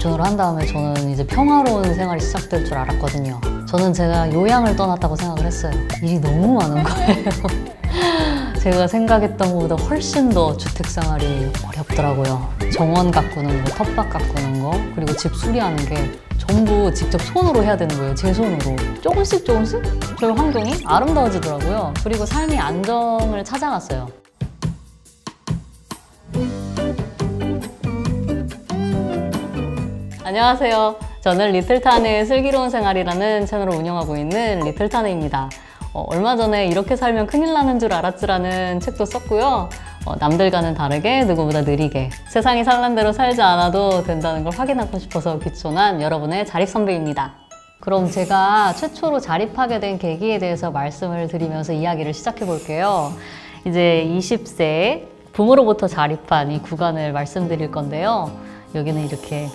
집중을 한 다음에 저는 이제 평화로운 생활이 시작될 줄 알았거든요. 저는 제가 요양을 떠났다고 생각을 했어요. 일이 너무 많은 거예요. 제가 생각했던 것보다 훨씬 더 주택 생활이 어렵더라고요. 정원 가꾸는 거, 텃밭 가꾸는 거, 그리고 집 수리하는 게 전부 직접 손으로 해야 되는 거예요. 제 손으로. 조금씩 조금씩 저희 환경이 아름다워지더라고요. 그리고 삶이 안정을 찾아갔어요. 안녕하세요. 저는 리틀타네의 슬기로운 생활이라는 채널을 운영하고 있는 리틀타네입니다. 어, 얼마 전에 이렇게 살면 큰일 나는 줄 알았지라는 책도 썼고요. 어, 남들과는 다르게 누구보다 느리게 세상이 살란 대로 살지 않아도 된다는 걸 확인하고 싶어서 귀촌한 여러분의 자립 선배입니다. 그럼 제가 최초로 자립하게 된 계기에 대해서 말씀을 드리면서 이야기를 시작해 볼게요. 이제 20세 부모로부터 자립한 이 구간을 말씀드릴 건데요. 여기는 이렇게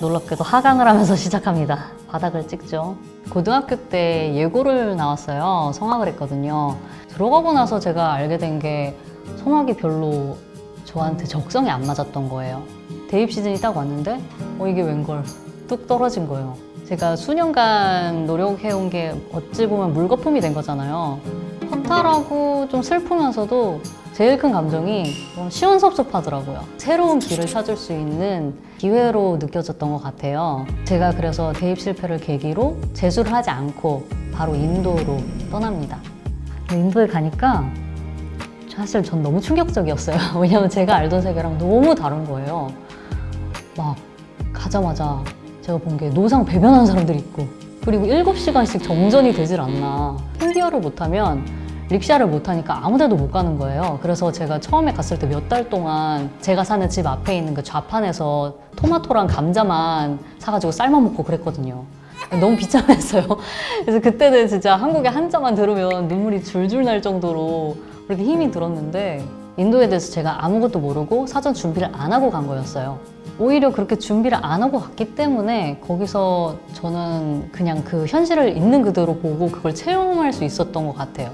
놀랍게도 하강을 하면서 시작합니다. 바닥을 찍죠. 고등학교 때 예고를 나왔어요. 성악을 했거든요. 들어가고 나서 제가 알게 된 게 성악이 별로 저한테 적성이 안 맞았던 거예요. 대입 시즌이 딱 왔는데 어 이게 웬걸 뚝 떨어진 거예요. 제가 수년간 노력해온 게 어찌 보면 물거품이 된 거잖아요. 허탈하고 좀 슬프면서도 제일 큰 감정이 좀 시원섭섭하더라고요. 새로운 길을 찾을 수 있는 기회로 느껴졌던 것 같아요. 제가 그래서 대입 실패를 계기로 재수를 하지 않고 바로 인도로 떠납니다. 인도에 가니까 사실 전 너무 충격적이었어요. 왜냐면 제가 알던 세계랑 너무 다른 거예요. 막 가자마자 제가 본 게 노상 배변하는 사람들이 있고 그리고 7시간씩 정전이 되질 않나. 힌디어를 못하면 릭샤를 못하니까 아무 데도 못 가는 거예요. 그래서 제가 처음에 갔을 때 몇 달 동안 제가 사는 집 앞에 있는 그 좌판에서 토마토랑 감자만 사가지고 삶아 먹고 그랬거든요. 너무 비참했어요. 그래서 그때는 진짜 한국의 한자만 들으면 눈물이 줄줄 날 정도로 그렇게 힘이 들었는데 인도에 대해서 제가 아무것도 모르고 사전 준비를 안 하고 간 거였어요. 오히려 그렇게 준비를 안 하고 갔기 때문에 거기서 저는 그냥 그 현실을 있는 그대로 보고 그걸 체험할 수 있었던 것 같아요.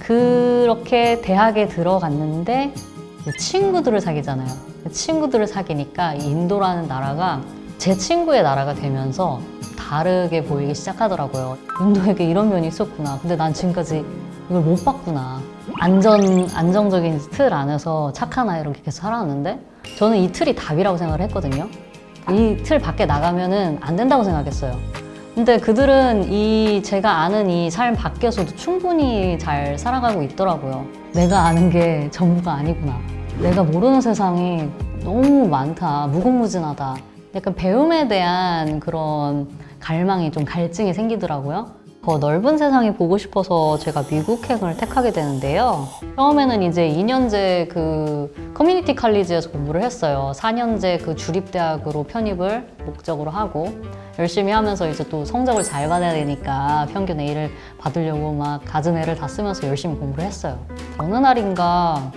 그렇게 대학에 들어갔는데 친구들을 사귀잖아요. 친구들을 사귀니까 인도라는 나라가 제 친구의 나라가 되면서 다르게 보이기 시작하더라고요. 인도에게 이런 면이 있었구나. 근데 난 지금까지 이걸 못 봤구나. 안전, 안정적인 틀 안에서 착한 아이로 계속 살아왔는데 저는 이 틀이 답이라고 생각을 했거든요. 이 틀 밖에 나가면은 안 된다고 생각했어요. 근데 그들은 이 제가 아는 이 삶 밖에서도 충분히 잘 살아가고 있더라고요. 내가 아는 게 전부가 아니구나. 내가 모르는 세상이 너무 많다. 무궁무진하다. 약간 배움에 대한 그런 갈망이 좀 갈증이 생기더라고요. 더 넓은 세상이 보고 싶어서 제가 미국행을 택하게 되는데요. 처음에는 이제 2년제 그 커뮤니티 칼리지에서 공부를 했어요. 4년제 그 주립대학으로 편입을 목적으로 하고 열심히 하면서 이제 또 성적을 잘 받아야 되니까 평균 A를 받으려고 막 갖은 애를 다 쓰면서 열심히 공부를 했어요. 어느 날인가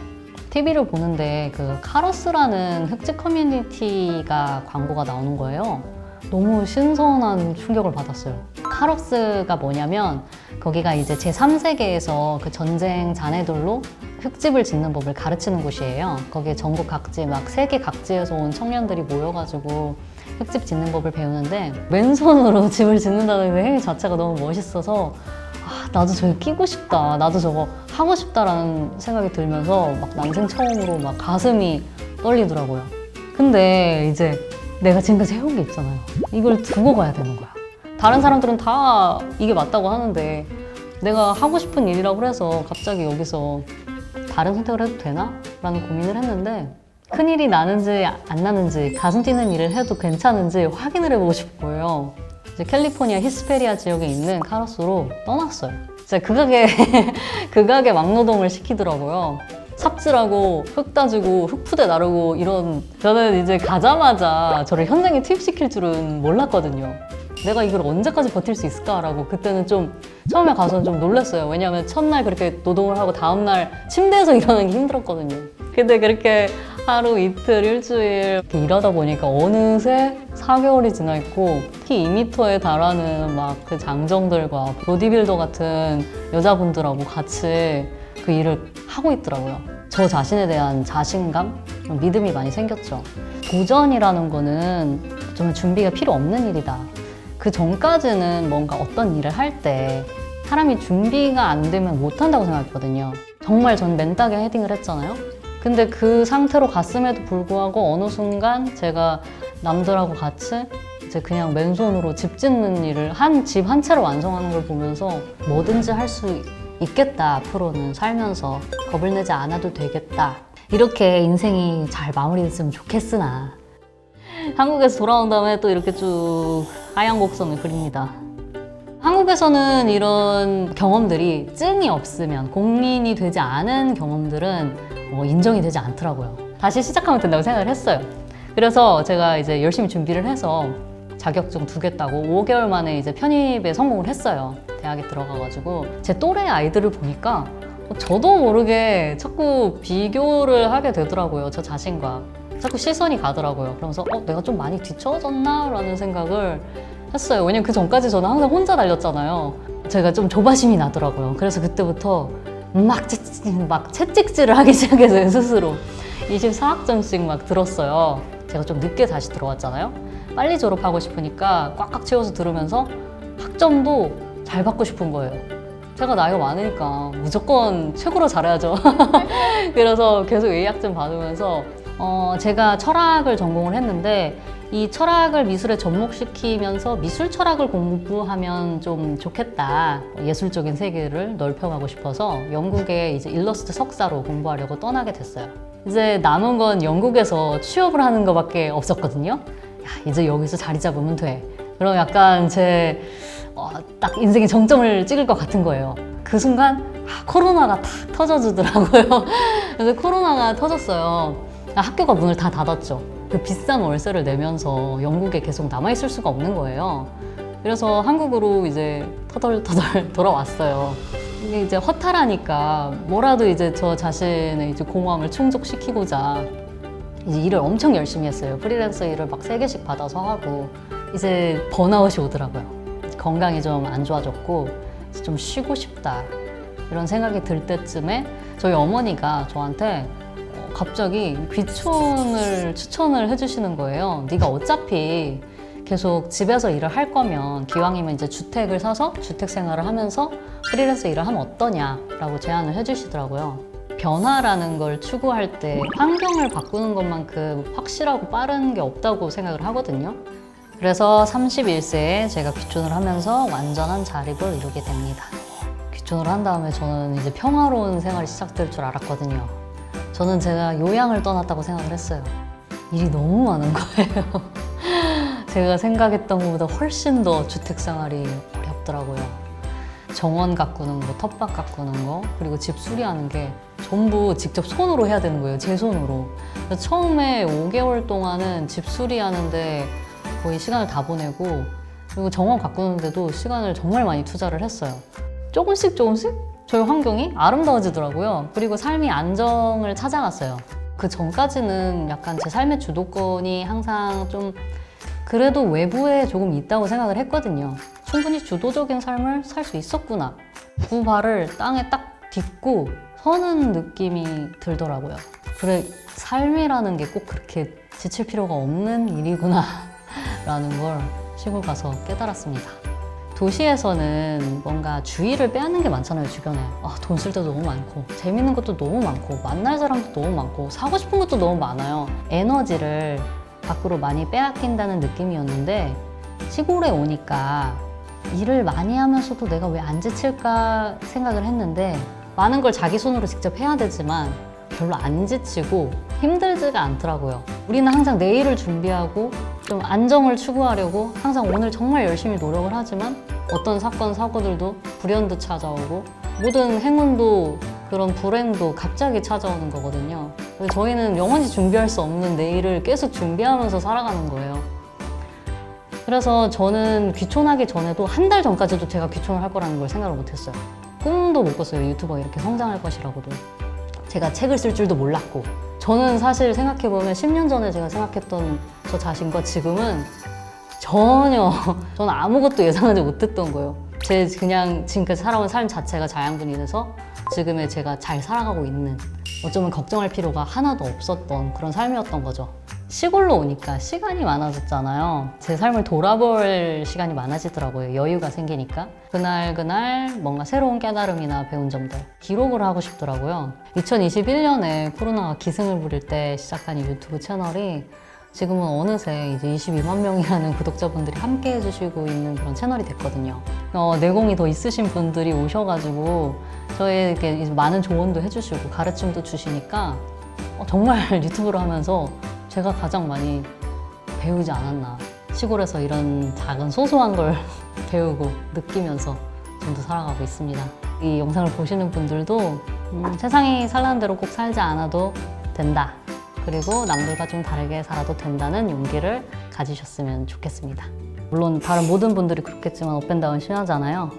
TV를 보는데 그 카러스라는 흑직 커뮤니티가 광고가 나오는 거예요. 너무 신선한 충격을 받았어요. 카럭스가 뭐냐면 거기가 이제 제3세계에서 그 전쟁 잔해들로 흙집을 짓는 법을 가르치는 곳이에요. 거기에 전국 각지, 막 세계 각지에서 온 청년들이 모여가지고 흙집 짓는 법을 배우는데 맨손으로 집을 짓는다는 그 행위 자체가 너무 멋있어서 아, 나도 저기 끼고 싶다. 나도 저거 하고 싶다라는 생각이 들면서 막 난생 처음으로 막 가슴이 떨리더라고요. 근데 이제 내가 지금까지 해온 게 있잖아요. 이걸 두고 가야 되는 거야. 다른 사람들은 다 이게 맞다고 하는데 내가 하고 싶은 일이라고 해서 갑자기 여기서 다른 선택을 해도 되나? 라는 고민을 했는데 큰일이 나는지 안 나는지 가슴 뛰는 일을 해도 괜찮은지 확인을 해보고 거예요. 이제 캘리포니아 히스페리아 지역에 있는 카로스로 떠났어요. 진짜 극악의 극악의 막노동을 시키더라고요. 삽질하고 흙 따주고 흙푸대 나르고 이런 저는 이제 가자마자 저를 현장에 투입시킬 줄은 몰랐거든요. 내가 이걸 언제까지 버틸 수 있을까라고 그때는 좀 처음에 가서 좀 놀랐어요. 왜냐하면 첫날 그렇게 노동을 하고 다음날 침대에서 일어나는 게 힘들었거든요. 근데 그렇게 하루 이틀 일주일 이렇게 일하다 보니까 어느새 4개월이 지나 있고 키 2m에 달하는 막 그 장정들과 보디빌더 같은 여자분들하고 같이 그 일을 하고 있더라고요. 저 자신에 대한 자신감, 믿음이 많이 생겼죠. 도전이라는 거는 정말 준비가 필요 없는 일이다. 그 전까지는 뭔가 어떤 일을 할 때 사람이 준비가 안 되면 못 한다고 생각했거든요. 정말 전 맨땅에 헤딩을 했잖아요. 근데 그 상태로 갔음에도 불구하고 어느 순간 제가 남들하고 같이 이제 그냥 맨손으로 집 짓는 일을 한 집한 채로 완성하는 걸 보면서 뭐든지 할 수 있겠다 앞으로는 살면서 겁을 내지 않아도 되겠다 이렇게 인생이 잘 마무리됐으면 좋겠으나 한국에서 돌아온 다음에 또 이렇게 쭉 하얀 곡선을 그립니다. 한국에서는 이런 경험들이 증이 없으면 공인이 되지 않은 경험들은 뭐 인정이 되지 않더라고요. 다시 시작하면 된다고 생각을 했어요. 그래서 제가 이제 열심히 준비를 해서 자격증 두개 따고 5개월 만에 이제 편입에 성공을 했어요. 대학에 들어가가지고 제 또래 아이들을 보니까 저도 모르게 자꾸 비교를 하게 되더라고요. 저 자신과. 자꾸 시선이 가더라고요. 그러면서 어, 내가 좀 많이 뒤처졌나? 라는 생각을 했어요. 왜냐면 그 전까지 저는 항상 혼자 달렸잖아요. 제가 좀 조바심이 나더라고요. 그래서 그때부터 막, 채, 막 채찍질을 하기 시작했어요, 스스로. 24학점씩 막 들었어요. 제가 좀 늦게 다시 들어왔잖아요. 빨리 졸업하고 싶으니까 꽉꽉 채워서 들으면서 학점도 잘 받고 싶은 거예요. 제가 나이가 많으니까 무조건 최고로 잘해야죠. 그래서 계속 A학점 받으면서 어, 제가 철학을 전공을 했는데 이 철학을 미술에 접목시키면서 미술 철학을 공부하면 좀 좋겠다. 예술적인 세계를 넓혀가고 싶어서 영국에 이제 일러스트 석사로 공부하려고 떠나게 됐어요. 이제 남은 건 영국에서 취업을 하는 것밖에 없었거든요. 야, 이제 여기서 자리 잡으면 돼. 그럼 약간 제, 어, 딱 인생의 정점을 찍을 것 같은 거예요. 그 순간, 아, 코로나가 탁 터져주더라고요. 그래서 코로나가 터졌어요. 아, 학교가 문을 다 닫았죠. 그 비싼 월세를 내면서 영국에 계속 남아있을 수가 없는 거예요. 그래서 한국으로 이제 터덜터덜 돌아왔어요. 이제 허탈하니까 뭐라도 이제 저 자신의 이제 공허함을 충족시키고자 일을 엄청 열심히 했어요. 프리랜서 일을 막 세 개씩 받아서 하고 이제 번아웃이 오더라고요. 건강이 좀 안 좋아졌고 좀 쉬고 싶다 이런 생각이 들 때쯤에 저희 어머니가 저한테 어, 갑자기 귀촌을 추천을 해주시는 거예요. 네가 어차피 계속 집에서 일을 할 거면 기왕이면 이제 주택을 사서 주택 생활을 하면서 프리랜서 일을 하면 어떠냐라고 제안을 해주시더라고요. 변화라는 걸 추구할 때 환경을 바꾸는 것만큼 확실하고 빠른 게 없다고 생각을 하거든요. 그래서 31세에 제가 귀촌을 하면서 완전한 자립을 이루게 됩니다. 귀촌을 한 다음에 저는 이제 평화로운 생활이 시작될 줄 알았거든요. 저는 제가 요양을 떠났다고 생각을 했어요. 일이 너무 많은 거예요. 제가 생각했던 것보다 훨씬 더 주택 생활이 어렵더라고요. 정원 가꾸는 거, 텃밭 가꾸는 거, 그리고 집 수리하는 게 전부 직접 손으로 해야 되는 거예요. 제 손으로. 처음에 5개월 동안은 집 수리하는데 거의 시간을 다 보내고 그리고 정원 가꾸는데도 시간을 정말 많이 투자를 했어요. 조금씩 조금씩 저희 환경이 아름다워지더라고요. 그리고 삶이 안정을 찾아갔어요. 그 전까지는 약간 제 삶의 주도권이 항상 좀 그래도 외부에 조금 있다고 생각을 했거든요. 충분히 주도적인 삶을 살 수 있었구나. 두 발을 땅에 딱 딛고 서는 느낌이 들더라고요. 그래, 삶이라는 게 꼭 그렇게 지칠 필요가 없는 일이구나. 라는 걸 시골 가서 깨달았습니다. 도시에서는 뭔가 주의를 빼앗는 게 많잖아요, 주변에. 아, 돈 쓸 때도 너무 많고, 재밌는 것도 너무 많고, 만날 사람도 너무 많고, 사고 싶은 것도 너무 많아요. 에너지를 밖으로 많이 빼앗긴다는 느낌이었는데, 시골에 오니까 일을 많이 하면서도 내가 왜 안 지칠까 생각을 했는데, 많은 걸 자기 손으로 직접 해야 되지만, 별로 안 지치고 힘들지가 않더라고요. 우리는 항상 내일을 준비하고 좀 안정을 추구하려고 항상 오늘 정말 열심히 노력을 하지만 어떤 사건, 사고들도 불현도 찾아오고 모든 행운도 그런 불행도 갑자기 찾아오는 거거든요. 저희는 영원히 준비할 수 없는 내일을 계속 준비하면서 살아가는 거예요. 그래서 저는 귀촌하기 전에도 한 달 전까지도 제가 귀촌을 할 거라는 걸 생각을 못 했어요. 꿈도 못 꿨어요. 유튜버 이렇게 성장할 것이라고도. 제가 책을 쓸 줄도 몰랐고 저는 사실 생각해보면 10년 전에 제가 생각했던 저 자신과 지금은 전혀 저는 아무것도 예상하지 못했던 거예요 제 그냥 지금까지 살아온 삶 자체가 자양분이 돼서 지금의 제가 잘 살아가고 있는 어쩌면 걱정할 필요가 하나도 없었던 그런 삶이었던 거죠. 시골로 오니까 시간이 많아졌잖아요. 제 삶을 돌아볼 시간이 많아지더라고요. 여유가 생기니까. 그날 그날 뭔가 새로운 깨달음이나 배운 점들 기록을 하고 싶더라고요. 2021년에 코로나가 기승을 부릴 때 시작한 이 유튜브 채널이 지금은 어느새 이제 22만 명이라는 구독자분들이 함께 해주시고 있는 그런 채널이 됐거든요. 어, 내공이 더 있으신 분들이 오셔가지고 저에게 많은 조언도 해주시고 가르침도 주시니까 어, 정말 유튜브를 하면서 제가 가장 많이 배우지 않았나. 시골에서 이런 작은 소소한 걸 배우고 느끼면서 좀 더 살아가고 있습니다. 이 영상을 보시는 분들도 음, 세상이 살라는 대로 꼭 살지 않아도 된다. 그리고 남들과 좀 다르게 살아도 된다는 용기를 가지셨으면 좋겠습니다. 물론 다른 모든 분들이 그렇겠지만 업앤다운 심하잖아요.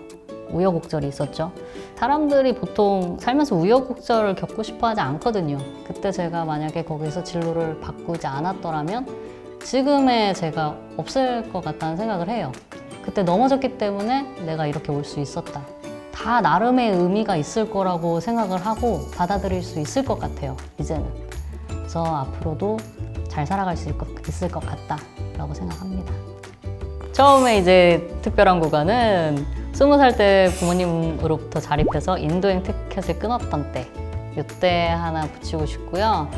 우여곡절이 있었죠. 사람들이 보통 살면서 우여곡절을 겪고 싶어 하지 않거든요. 그때 제가 만약에 거기서 진로를 바꾸지 않았더라면 지금의 제가 없을 것 같다는 생각을 해요. 그때 넘어졌기 때문에 내가 이렇게 올 수 있었다. 다 나름의 의미가 있을 거라고 생각을 하고 받아들일 수 있을 것 같아요. 이제는. 그래서 앞으로도 잘 살아갈 수 있을 것 같다라고 생각합니다. 처음에 이제 특별한 구간은 스무 살 때 부모님으로부터 자립해서 인도행 티켓을 끊었던 때 이때 하나 붙이고 싶고요.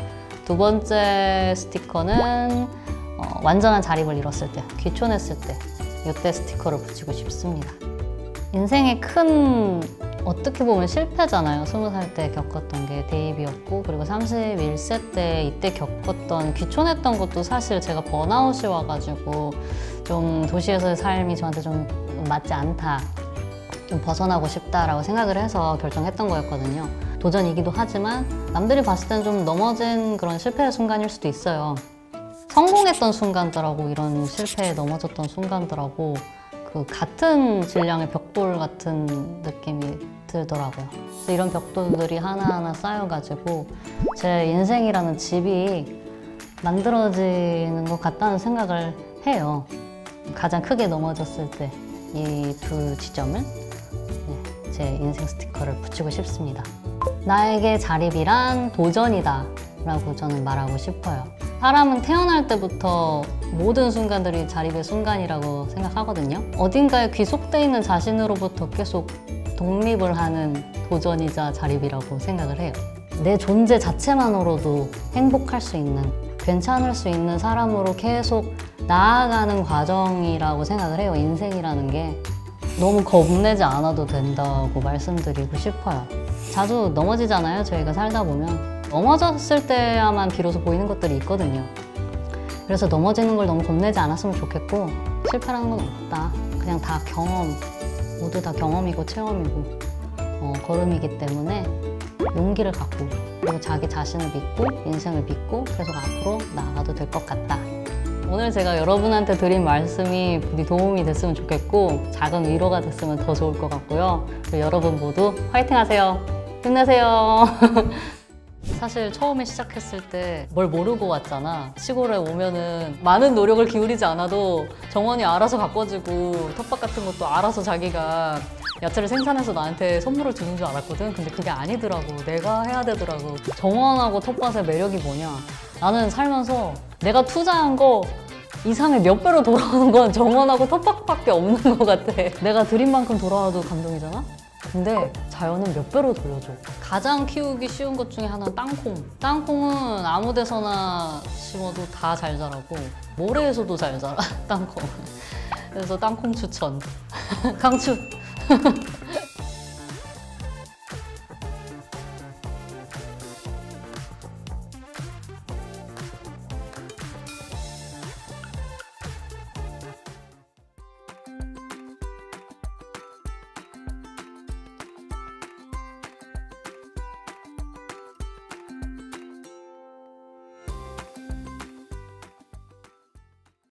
두 번째 스티커는 어, 완전한 자립을 이뤘을 때, 귀촌했을 때 이때 스티커를 붙이고 싶습니다. 인생의 큰 어떻게 보면 실패잖아요. 스무 살때 겪었던 게 대입이었고 그리고 31세 때 이때 겪었던 귀촌했던 것도 사실 제가 번아웃이 와가지고 좀 도시에서의 삶이 저한테 좀 맞지 않다. 좀 벗어나고 싶다라고 생각을 해서 결정했던 거였거든요. 도전이기도 하지만 남들이 봤을 땐 좀 넘어진 그런 실패의 순간일 수도 있어요. 성공했던 순간들하고 이런 실패에 넘어졌던 순간들하고 그 같은 질량의 벽돌 같은 느낌이 들더라고요. 이런 벽돌들이 하나하나 쌓여가지고 제 인생이라는 집이 만들어지는 것 같다는 생각을 해요. 가장 크게 넘어졌을 때 이 두 지점을 네, 제 인생 스티커를 붙이고 싶습니다. 나에게 자립이란 도전이다 라고 저는 말하고 싶어요. 사람은 태어날 때부터 모든 순간들이 자립의 순간이라고 생각하거든요. 어딘가에 귀속돼 있는 자신으로부터 계속 독립을 하는 도전이자 자립이라고 생각을 해요. 내 존재 자체만으로도 행복할 수 있는, 괜찮을 수 있는 사람으로 계속 나아가는 과정이라고 생각을 해요. 인생이라는 게. 너무 겁내지 않아도 된다고 말씀드리고 싶어요. 자주 넘어지잖아요. 저희가 살다 보면. 넘어졌을 때야만 비로소 보이는 것들이 있거든요. 그래서 넘어지는 걸 너무 겁내지 않았으면 좋겠고 실패라는 건 없다. 그냥 다 경험, 모두 다 경험이고 체험이고 어, 걸음이기 때문에 용기를 갖고 그리고 자기 자신을 믿고 인생을 믿고 계속 앞으로 나아가도 될 것 같다. 오늘 제가 여러분한테 드린 말씀이 부디 도움이 됐으면 좋겠고 작은 위로가 됐으면 더 좋을 것 같고요. 여러분 모두 화이팅 하세요. 힘내세요. 사실 처음에 시작했을 때 뭘 모르고 왔잖아. 시골에 오면은 많은 노력을 기울이지 않아도 정원이 알아서 가꿔지고 텃밭 같은 것도 알아서 자기가 야채를 생산해서 나한테 선물을 주는 줄 알았거든. 근데 그게 아니더라고. 내가 해야 되더라고. 정원하고 텃밭의 매력이 뭐냐? 나는 살면서 내가 투자한 거 이상의 몇 배로 돌아오는 건 정원하고 텃밭밖에 없는 것 같아. 내가 드린 만큼 돌아와도 감동이잖아? 근데 자연은 몇 배로 돌려줘. 가장 키우기 쉬운 것 중에 하나는 땅콩. 땅콩은 아무 데서나 심어도 다 잘 자라고 모래에서도 잘 자라, 땅콩. 그래서 땅콩 추천. 강추.